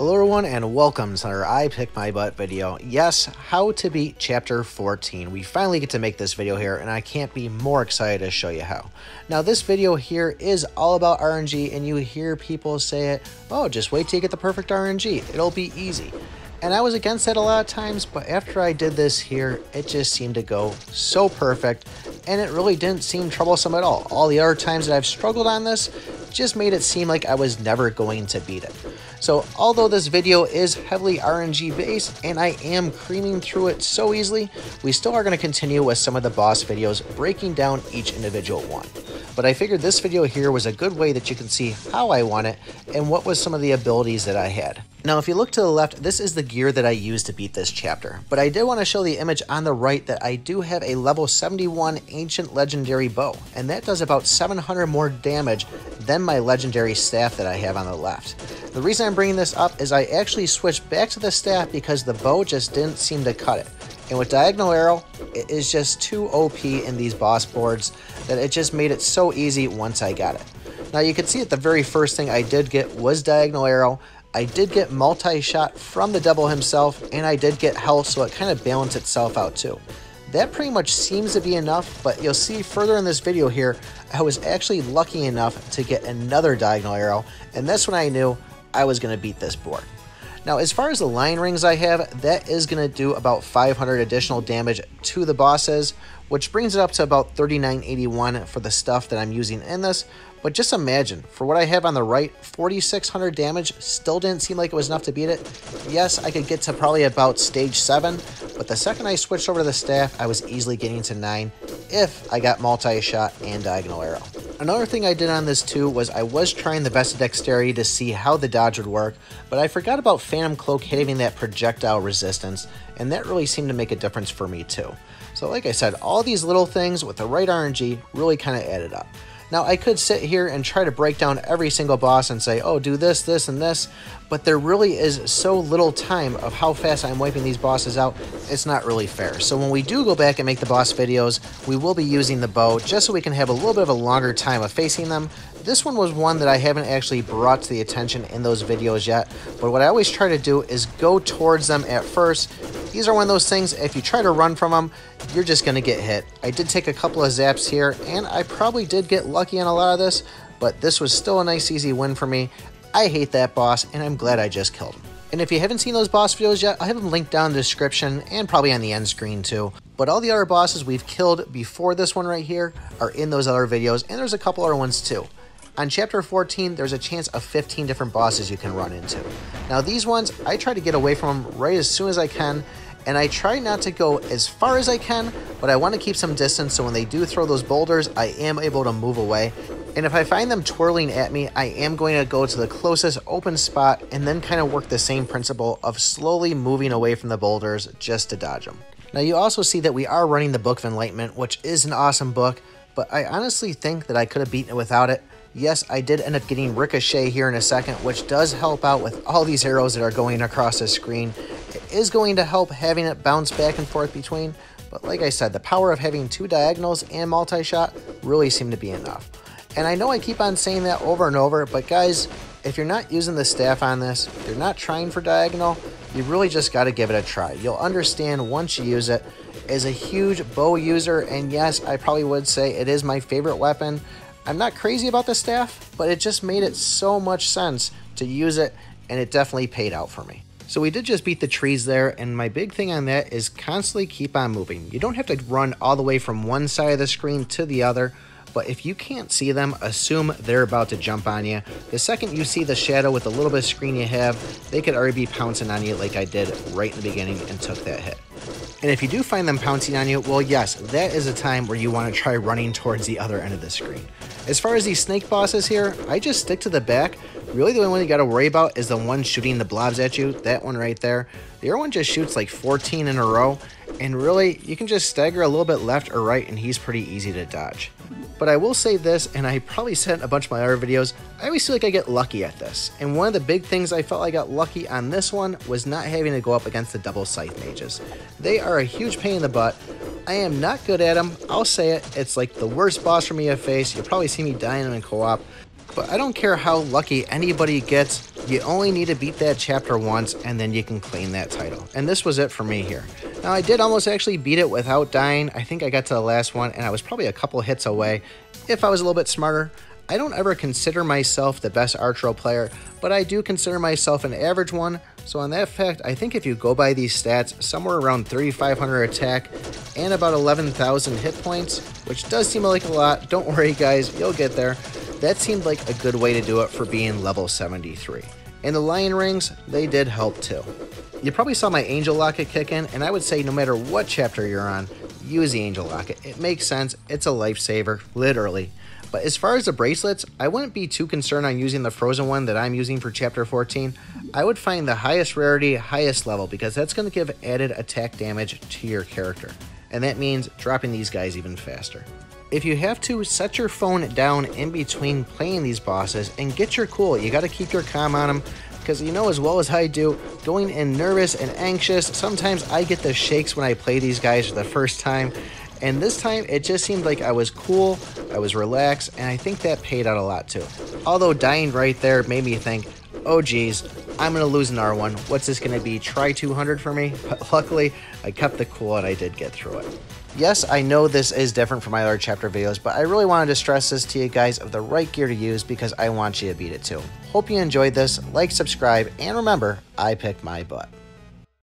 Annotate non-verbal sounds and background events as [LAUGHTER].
Hello everyone and welcome to our I Pick My Butt video. Yes, how to beat chapter 14. We finally get to make this video here and I can't be more excited to show you how. Now this video here is all about RNG and you hear people say it, oh just wait till you get the perfect RNG, it'll be easy. And I was against that a lot of times, but after I did this here, it just seemed to go so perfect and it really didn't seem troublesome at all. All the other times that I've struggled on this just made it seem like I was never going to beat it. So although this video is heavily RNG based and I am creaming through it so easily, we still are going to continue with some of the boss videos breaking down each individual one. But I figured this video here was a good way that you can see how I won it and what was some of the abilities that I had. Now if you look to the left, this is the gear that I used to beat this chapter, but I did want to show the image on the right that I do have a level 71 Ancient Legendary Bow, and that does about 700 more damage than my legendary staff that I have on the left. The reason I'm bringing this up is I actually switched back to the staff because the bow just didn't seem to cut it. And with Diagonal Arrow, it is just too OP in these boss boards that it just made it so easy once I got it. Now you can see that the very first thing I did get was Diagonal Arrow. I did get multi-shot from the devil himself, and I did get health, so it kind of balanced itself out too. That pretty much seems to be enough, but you'll see further in this video here, I was actually lucky enough to get another Diagonal Arrow, and that's when I knew I was going to beat this board. Now, as far as the Lion Rings I have, that is going to do about 500 additional damage to the bosses, which brings it up to about 3981 for the stuff that I'm using in this. But just imagine, for what I have on the right, 4600 damage still didn't seem like it was enough to beat it. Yes, I could get to probably about stage 7, but the second I switched over to the staff, I was easily getting to 9 if I got multi-shot and diagonal arrow. Another thing I did on this too was I was trying the Vest of Dexterity to see how the dodge would work, but I forgot about Phantom Cloak hitting that projectile resistance, and that really seemed to make a difference for me too. So like I said, all these little things with the right RNG really kind of added up. Now, I could sit here and try to break down every single boss and say, oh, do this, this, and this, but there really is so little time of how fast I'm wiping these bosses out, it's not really fair. So when we do go back and make the boss videos, we will be using the bow just so we can have a little bit of a longer time of facing them. This one was one that I haven't actually brought to the attention in those videos yet, but what I always try to do is go towards them at first. These are one of those things, if you try to run from them, you're just going to get hit. I did take a couple of zaps here, and I probably did get lucky on a lot of this, but this was still a nice easy win for me. I hate that boss, and I'm glad I just killed him. And if you haven't seen those boss videos yet, I'll have them linked down in the description and probably on the end screen too. But all the other bosses we've killed before this one right here are in those other videos, and there's a couple other ones too. On chapter 14, there's a chance of 15 different bosses you can run into. Now these ones, I try to get away from them right as soon as I can, and I try not to go as far as I can, but I want to keep some distance so when they do throw those boulders, I am able to move away. And if I find them twirling at me, I am going to go to the closest open spot and then kind of work the same principle of slowly moving away from the boulders just to dodge them. Now you also see that we are running the Book of Enlightenment, which is an awesome book, but I honestly think that I could have beaten it without it. Yes, I did end up getting Ricochet here in a second, which does help out with all these arrows that are going across the screen. It is going to help having it bounce back and forth between, but like I said, the power of having two diagonals and multi-shot really seemed to be enough. And I know I keep on saying that over and over, but guys, if you're not using the staff on this, you're not trying for diagonal, you really just got to give it a try. You'll understand once you use it. As a huge bow user, and yes, I probably would say it is my favorite weapon, I'm not crazy about the staff, but it just made it so much sense to use it, and it definitely paid out for me. So we did just beat the trees there, and my big thing on that is constantly keep on moving. You don't have to run all the way from one side of the screen to the other, but if you can't see them, assume they're about to jump on you. The second you see the shadow with the little bit of screen you have, they could already be pouncing on you like I did right in the beginning and took that hit. And if you do find them pouncing on you, well, yes, that is a time where you want to try running towards the other end of the screen. As far as these snake bosses here, I just stick to the back. Really, the only one you got to worry about is the one shooting the blobs at you, that one right there. The other one just shoots like 14 in a row, and really, you can just stagger a little bit left or right, and he's pretty easy to dodge. But I will say this, and I probably said a bunch of my other videos, I always feel like I get lucky at this. And one of the big things I felt I got lucky on this one was not having to go up against the double scythe mages. They are a huge pain in the butt. I am not good at them, I'll say it. It's like the worst boss for me to face. You'll probably see me dying in co-op. But I don't care how lucky anybody gets, You only need to beat that chapter once and then you can claim that title. And this was it for me here. Now I did almost actually beat it without dying. I think I got to the last one and I was probably a couple hits away if I was a little bit smarter. I don't ever consider myself the best Archero player, but I do consider myself an average one. So on that fact, I think if you go by these stats, somewhere around 3,500 attack and about 11,000 hit points, which does seem like a lot. Don't worry guys, you'll get there. That seemed like a good way to do it for being level 73. And the Lion Rings, they did help too. You probably saw my Angel Locket kick in, and I would say no matter what chapter you're on, use the Angel Locket. It makes sense, it's a lifesaver, literally. But as far as the bracelets, I wouldn't be too concerned on using the frozen one that I'm using for chapter 14. I would find the highest rarity, highest level, because that's going to give added attack damage to your character. And that means dropping these guys even faster. If you have to, set your phone down in between playing these bosses and get your cool. You got to keep your calm on them because you know as well as I do, going in nervous and anxious, sometimes I get the shakes when I play these guys for the first time and this time, it just seemed like I was cool, I was relaxed, and I think that paid out a lot too. Although dying right there made me think, oh geez, I'm to lose an R1. What's this to be? Try 200 for me? [LAUGHS] But luckily, I kept the cool and I did get through it. Yes, I know this is different from my other chapter videos, but I really wanted to stress this to you guys of the right gear to use because I want you to beat it too. Hope you enjoyed this, like, subscribe, and remember, I picked my butt.